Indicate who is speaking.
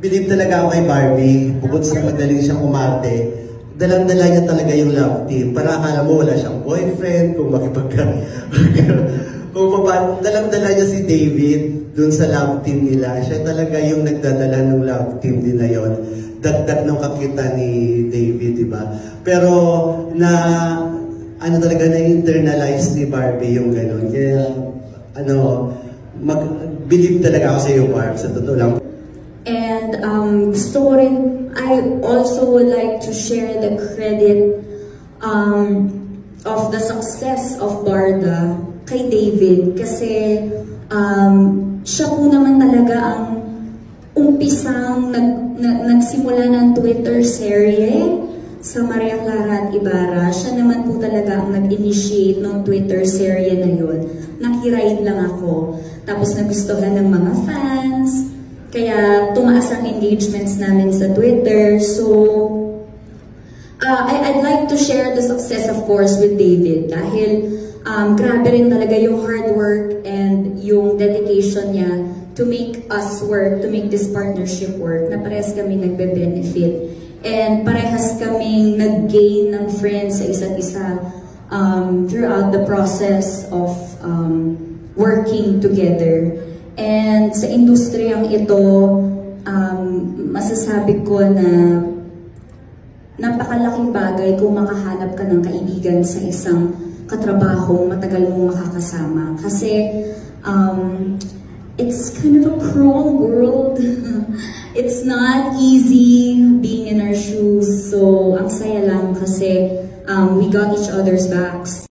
Speaker 1: Believe talaga ako kay Barbie, bukod sa magaling siyang umarte, dalang-dala niya talaga yung love team. Para akala mo wala siyang boyfriend, kung makipagka... kung pa dalang-dala niya si David dun sa love team nila. Siya talaga yung nagdadala ng love team din na yon. Dagdag ng kakita ni David, di ba? Pero na ano talaga na-internalize ni Barbie yung ganun. Kaya ano, mag-believe talaga ako sa iyo, Barb, sa totoo lang.
Speaker 2: And um, ko rin, I also would like to share the credit um, of the success of Barda kay David kasi um, siya po naman talaga ang umpisang nag, nag, nagsimula ng Twitter serye sa Maria Clara at Ibarra. Siya naman po talaga ang nag-initiate ng Twitter serye na yun. Nakiride lang ako. Tapos nagustuhan ng mga fans. Kaya tumaas ang engagements namin sa Twitter. So, uh, I, I'd like to share the success of course with David dahil um, grabe rin talaga yung hard work and yung dedication niya to make us work, to make this partnership work, na parehas kami nagbe-benefit. And parehas kaming nag-gain ng friends sa isa't isa um, throughout the process of um, working together. And sa industriyang ito, um, masasabi ko na napakalaking bagay kung makahanap ka ng kaibigan sa isang katrabaho matagal mong makakasama. Kasi um, it's kind of a cruel world. it's not easy being in our shoes. So, ang saya lang kasi um, we got each other's backs.